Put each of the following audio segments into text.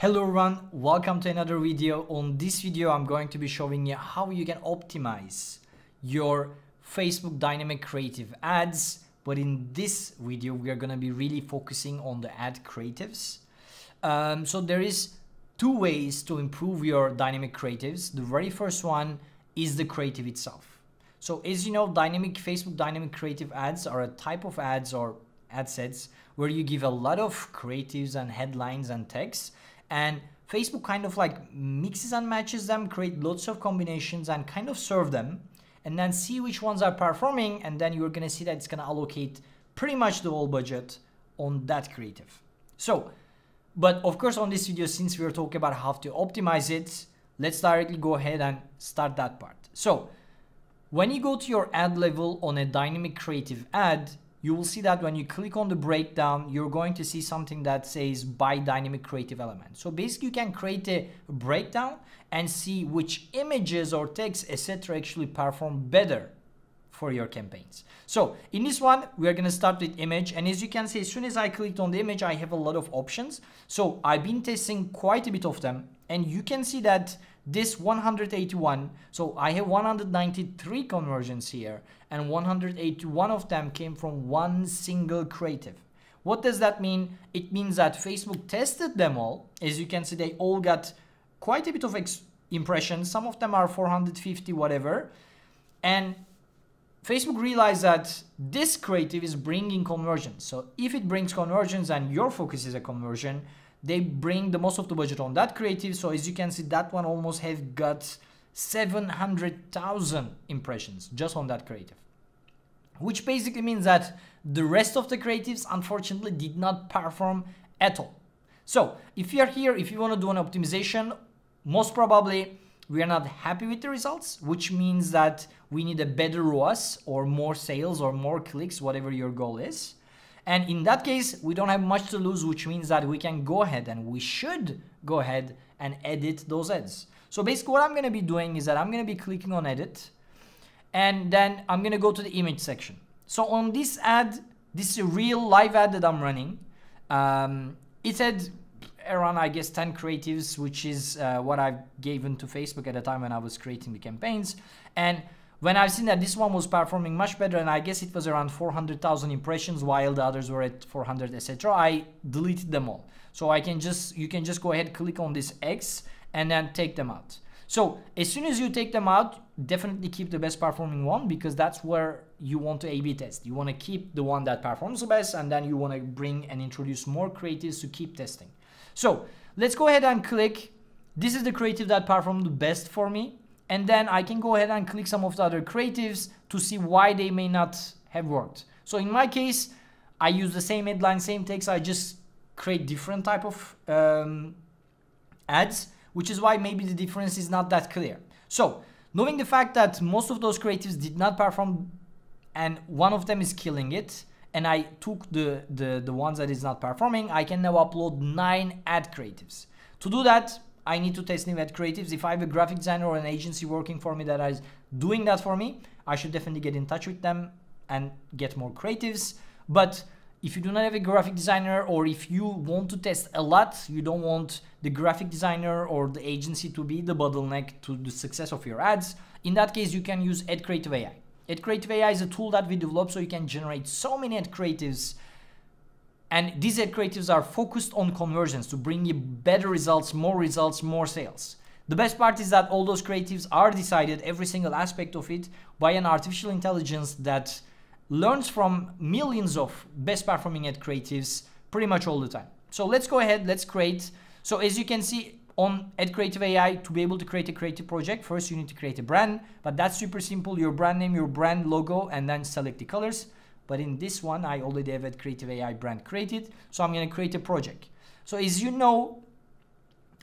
Hello everyone, welcome to another video. On this video, I'm going to be showing you how you can optimize your Facebook dynamic creative ads. But in this video, we are gonna be really focusing on the ad creatives. Um, so there is two ways to improve your dynamic creatives. The very first one is the creative itself. So as you know, dynamic Facebook dynamic creative ads are a type of ads or ad sets where you give a lot of creatives and headlines and text and Facebook kind of like mixes and matches them, create lots of combinations and kind of serve them and then see which ones are performing and then you're gonna see that it's gonna allocate pretty much the whole budget on that creative. So, but of course on this video, since we're talking about how to optimize it, let's directly go ahead and start that part. So when you go to your ad level on a dynamic creative ad, you will see that when you click on the breakdown, you're going to see something that says by dynamic creative element. So basically you can create a breakdown and see which images or text, etc. actually perform better for your campaigns. So in this one, we are gonna start with image. And as you can see, as soon as I clicked on the image, I have a lot of options. So I've been testing quite a bit of them. And you can see that this 181, so I have 193 conversions here and 181 of them came from one single creative. What does that mean? It means that Facebook tested them all. As you can see, they all got quite a bit of impressions. Some of them are 450, whatever. And Facebook realized that this creative is bringing conversions. So if it brings conversions and your focus is a conversion, they bring the most of the budget on that creative. So as you can see, that one almost has got 700,000 impressions just on that creative. Which basically means that the rest of the creatives unfortunately did not perform at all. So if you're here, if you want to do an optimization, most probably we are not happy with the results, which means that we need a better ROAS or more sales or more clicks, whatever your goal is. And in that case, we don't have much to lose, which means that we can go ahead and we should go ahead and edit those ads. So basically what I'm going to be doing is that I'm going to be clicking on edit and then I'm going to go to the image section. So on this ad, this is a real live ad that I'm running. Um, it had around, I guess, 10 creatives, which is uh, what I've given to Facebook at the time when I was creating the campaigns. And when I've seen that this one was performing much better, and I guess it was around 400,000 impressions, while the others were at 400, etc., I deleted them all. So I can just, you can just go ahead, click on this X, and then take them out. So as soon as you take them out, definitely keep the best performing one because that's where you want to A-B test. You want to keep the one that performs the best, and then you want to bring and introduce more creatives to keep testing. So let's go ahead and click. This is the creative that performed the best for me and then I can go ahead and click some of the other creatives to see why they may not have worked. So in my case, I use the same headline, same text, I just create different type of um, ads, which is why maybe the difference is not that clear. So knowing the fact that most of those creatives did not perform and one of them is killing it, and I took the, the, the ones that is not performing, I can now upload nine ad creatives. To do that, I need to test new ad creatives. If I have a graphic designer or an agency working for me that is doing that for me, I should definitely get in touch with them and get more creatives. But if you do not have a graphic designer or if you want to test a lot, you don't want the graphic designer or the agency to be the bottleneck to the success of your ads, in that case, you can use Ad Creative AI. Ad Creative AI is a tool that we developed so you can generate so many ad creatives and these ad creatives are focused on conversions to bring you better results, more results, more sales. The best part is that all those creatives are decided, every single aspect of it, by an artificial intelligence that learns from millions of best performing ad creatives pretty much all the time. So let's go ahead, let's create. So as you can see on Ad Creative AI, to be able to create a creative project, first you need to create a brand, but that's super simple. Your brand name, your brand logo, and then select the colors. But in this one, I already have a Creative AI brand created. So I'm going to create a project. So as you know,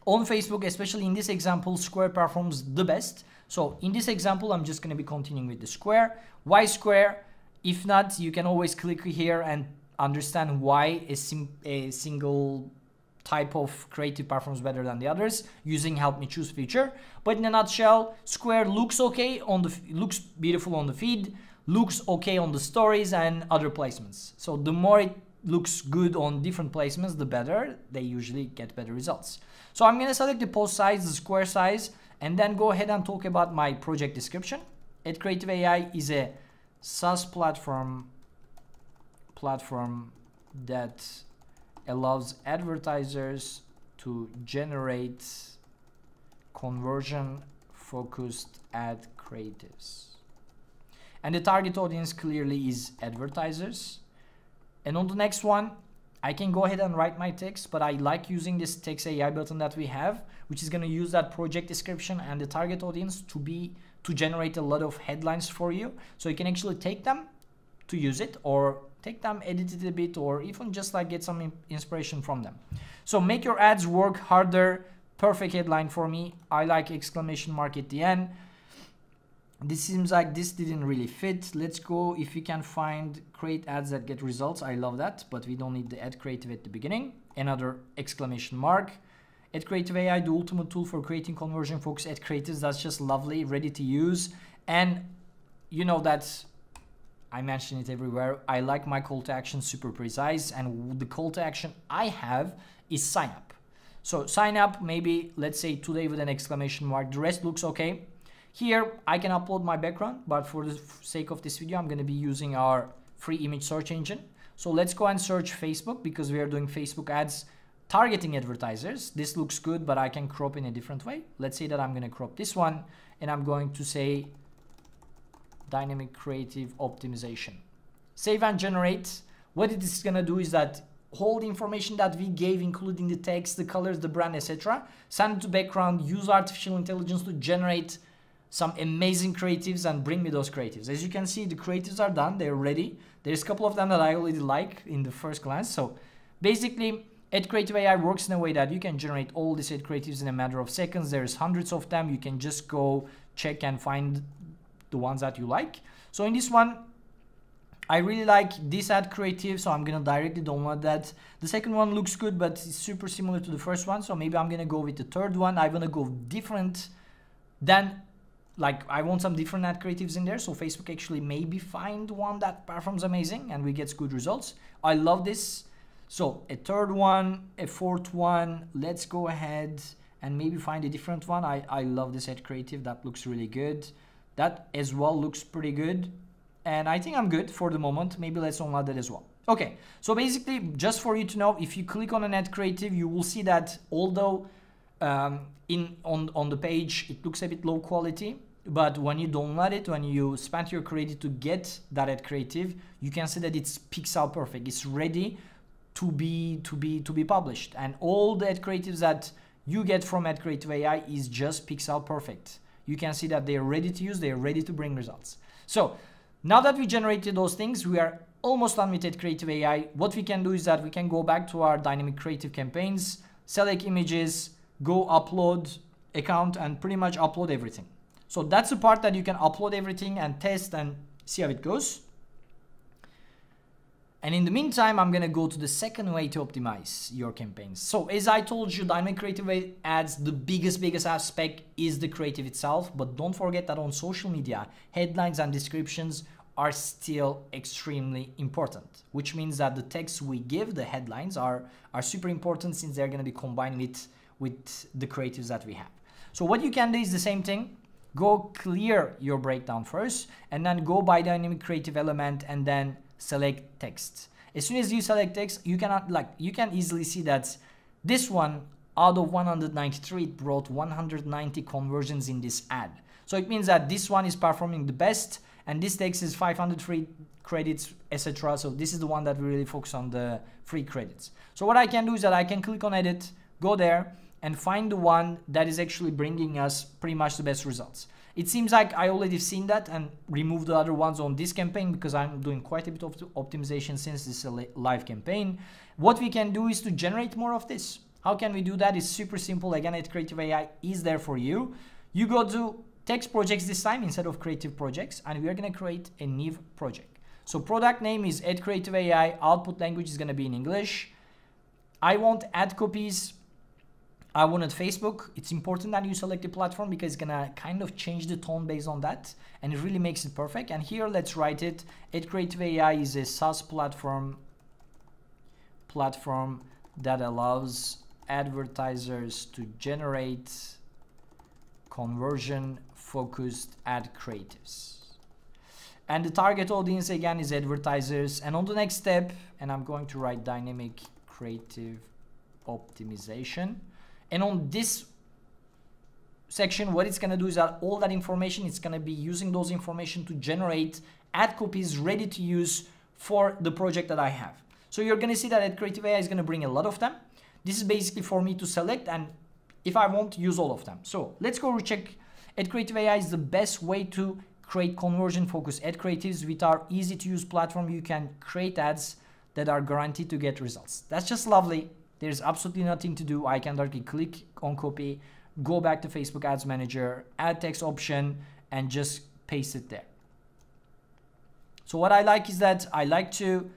on Facebook, especially in this example, Square performs the best. So in this example, I'm just going to be continuing with the Square. Why Square? If not, you can always click here and understand why a, a single type of creative performs better than the others using help me choose feature. But in a nutshell, Square looks okay on the looks beautiful on the feed looks okay on the stories and other placements. So the more it looks good on different placements, the better. They usually get better results. So I'm going to select the post size, the square size, and then go ahead and talk about my project description. Ad Creative AI is a SaaS platform platform that allows advertisers to generate conversion focused ad creatives. And the target audience clearly is advertisers. And on the next one, I can go ahead and write my text, but I like using this text AI button that we have, which is going to use that project description and the target audience to be to generate a lot of headlines for you. So you can actually take them to use it or take them, edit it a bit, or even just like get some inspiration from them. So make your ads work harder. Perfect headline for me. I like exclamation mark at the end this seems like this didn't really fit. Let's go. If we can find create ads that get results i love that but we don't need the ad creative at the beginning. Another exclamation mark. Ad creative ai the ultimate tool for creating conversion focused ad creatives that's just lovely ready to use. And you know that i mention it everywhere. I like my call to action super precise and the call to action i have is sign up. So sign up maybe let's say today with an exclamation mark. The rest looks okay here, I can upload my background, but for the sake of this video, I'm going to be using our free image search engine. So let's go and search Facebook because we are doing Facebook ads targeting advertisers. This looks good, but I can crop in a different way. Let's say that I'm going to crop this one and I'm going to say dynamic creative optimization. Save and generate. What it is going to do is that all the information that we gave, including the text, the colors, the brand, etc., send it to background, use artificial intelligence to generate some amazing creatives and bring me those creatives. As you can see, the creatives are done. They're ready. There's a couple of them that I already like in the first glance. So basically, Ad Creative AI works in a way that you can generate all these ad creatives in a matter of seconds. There's hundreds of them. You can just go check and find the ones that you like. So in this one, I really like this ad creative, so I'm gonna directly download that. The second one looks good, but it's super similar to the first one, so maybe I'm gonna go with the third one. I wanna go different than like I want some different ad creatives in there. So Facebook actually maybe find one that performs amazing and we get good results. I love this. So a third one, a fourth one, let's go ahead and maybe find a different one. I, I love this ad creative. That looks really good. That as well looks pretty good. And I think I'm good for the moment. Maybe let's download that as well. Okay, so basically just for you to know, if you click on an ad creative, you will see that although um, in on, on the page, it looks a bit low quality, but when you download it when you spend your credit to get that ad creative you can see that it's pixel perfect. It's ready to be to be to be published. And all the ad creatives that you get from ad creative ai is just pixel perfect. You can see that they're ready to use they're ready to bring results. So now that we generated those things we are almost ad creative ai what we can do is that we can go back to our dynamic creative campaigns select images go upload account and pretty much upload everything so that's the part that you can upload everything and test and see how it goes. And in the meantime, I'm gonna go to the second way to optimize your campaigns. So as I told you, Dynamic Creative Ads, the biggest, biggest aspect is the creative itself. But don't forget that on social media, headlines and descriptions are still extremely important, which means that the text we give, the headlines are, are super important since they're gonna be combined with, with the creatives that we have. So what you can do is the same thing go clear your breakdown first and then go by dynamic creative element and then select text. As soon as you select text, you cannot like you can easily see that this one out of 193 it brought 190 conversions in this ad. So it means that this one is performing the best and this text is 500 free credits etc. So this is the one that we really focus on the free credits. So what I can do is that I can click on edit, go there and find the one that is actually bringing us pretty much the best results. It seems like I already seen that and removed the other ones on this campaign because I'm doing quite a bit of optimization since this is a live campaign. What we can do is to generate more of this. How can we do that? It's super simple. Again, Ad Creative AI is there for you. You go to text projects this time instead of creative projects and we are going to create a new project. So product name is Ad Creative AI. Output language is going to be in English. I want ad copies I wanted Facebook. It's important that you select the platform because it's gonna kind of change the tone based on that and it really makes it perfect. And here let's write it. Ad Creative AI is a SaaS platform platform that allows advertisers to generate conversion focused ad creatives and the target audience again is advertisers and on the next step and i'm going to write dynamic creative optimization and on this section what it's going to do is that all that information it's going to be using those information to generate ad copies ready to use for the project that i have. So you're going to see that ad creative ai is going to bring a lot of them. This is basically for me to select and if i want use all of them. So let's go recheck. Ad creative ai is the best way to create conversion focused ad creatives with our easy to use platform. You can create ads that are guaranteed to get results. That's just lovely there's absolutely nothing to do i can directly click on copy go back to facebook ads manager add text option and just paste it there so what i like is that i like to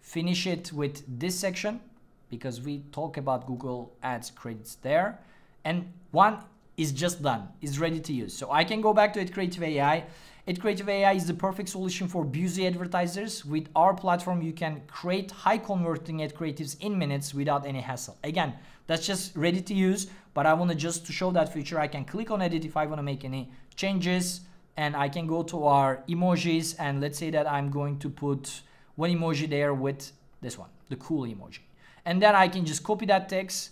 finish it with this section because we talk about google ads credits there and one is just done, is ready to use. So I can go back to Ad Creative AI. Ad Creative AI is the perfect solution for busy advertisers. With our platform, you can create high converting ad creatives in minutes without any hassle. Again, that's just ready to use, but I want to just to show that feature, I can click on edit if I want to make any changes and I can go to our emojis and let's say that I'm going to put one emoji there with this one, the cool emoji. And then I can just copy that text,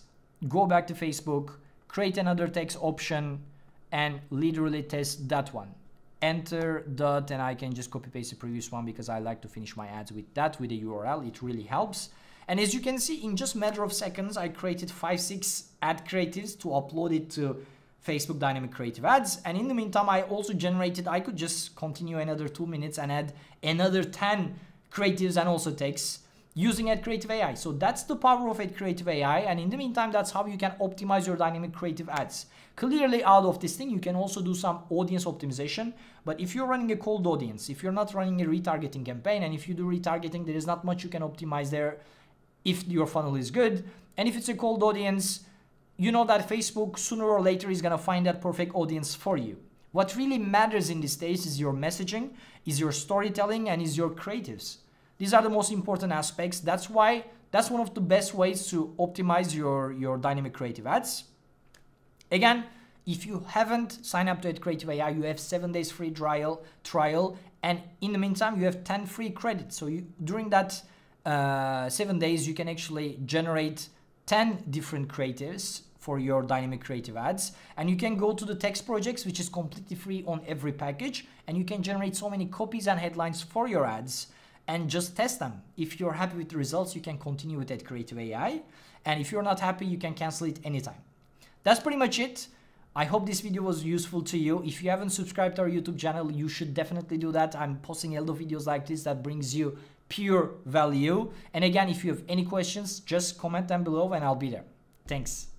go back to Facebook, create another text option and literally test that one enter dot and I can just copy paste the previous one because I like to finish my ads with that with the URL it really helps. And as you can see in just matter of seconds I created five six ad creatives to upload it to Facebook dynamic creative ads. And in the meantime I also generated I could just continue another two minutes and add another 10 creatives and also texts using Ad Creative AI. So that's the power of Ad Creative AI. And in the meantime, that's how you can optimize your dynamic creative ads. Clearly out of this thing, you can also do some audience optimization. But if you're running a cold audience, if you're not running a retargeting campaign, and if you do retargeting, there is not much you can optimize there if your funnel is good. And if it's a cold audience, you know that Facebook sooner or later is going to find that perfect audience for you. What really matters in this stage is your messaging, is your storytelling, and is your creatives. These are the most important aspects. That's why that's one of the best ways to optimize your, your dynamic creative ads. Again, if you haven't signed up to Ad Creative AI, you have seven days free trial, trial, and in the meantime, you have 10 free credits. So you, during that uh, seven days, you can actually generate 10 different creatives for your dynamic creative ads and you can go to the text projects which is completely free on every package and you can generate so many copies and headlines for your ads and just test them. If you're happy with the results, you can continue with that creative AI. And if you're not happy, you can cancel it anytime. That's pretty much it. I hope this video was useful to you. If you haven't subscribed to our YouTube channel, you should definitely do that. I'm posting a lot of videos like this that brings you pure value. And again, if you have any questions, just comment down below and I'll be there. Thanks.